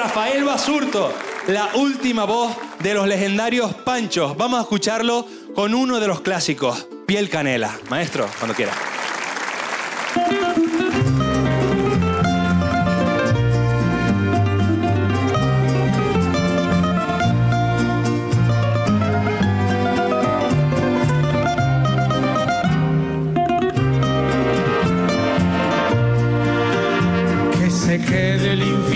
Rafael Basurto, la última voz de los legendarios Panchos. Vamos a escucharlo con uno de los clásicos, Piel Canela. Maestro, cuando quiera. Que se quede sin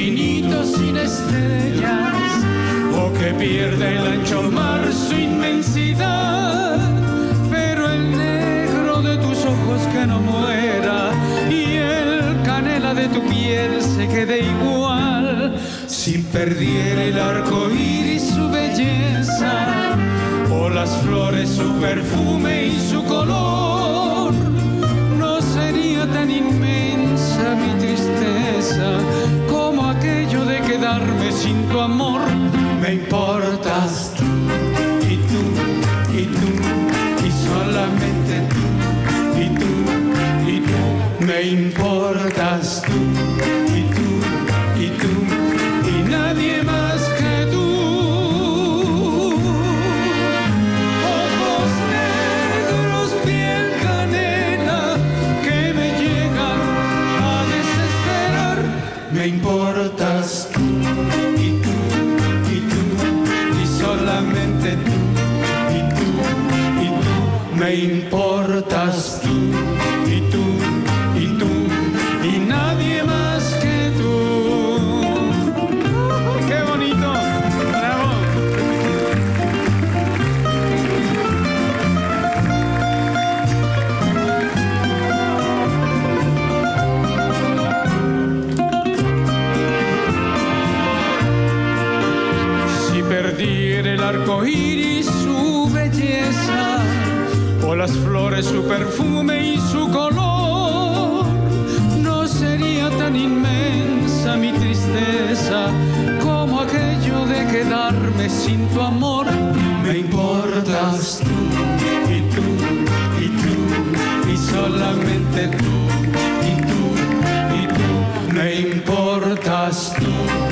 estrellas o que pierda el ancho mar su inmensidad. Pero el negro de tus ojos que no muera y el canela de tu piel se quede igual. Si perdiera el arco iris su belleza o las flores su perfume y su color sin tu amor. Me importas tú y tú y tú y solamente tú y tú y tú. Me importas tú y tú y tú y nadie más que tú. Ojos negros, piel canela, que me llegan a desesperar. Me importas tú Me importas tú y tú y tú y nadie más que tú. ¡Qué bonito! ¡Bravo! Si perdiera el arco las flores su perfume y su color, no sería tan inmensa mi tristeza como aquello de quedarme sin tu amor. Me importas tú y tú y tú y solamente tú y tú y tú. Me importas tú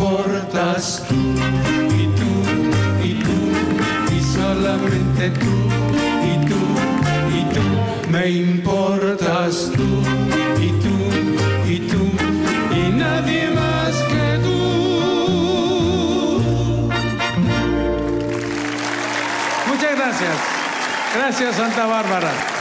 importas tú y tú y tú y solamente tú y tú y tú. Me importas tú y tú y tú y nadie más que tú. Muchas gracias. Gracias, Santa Bárbara.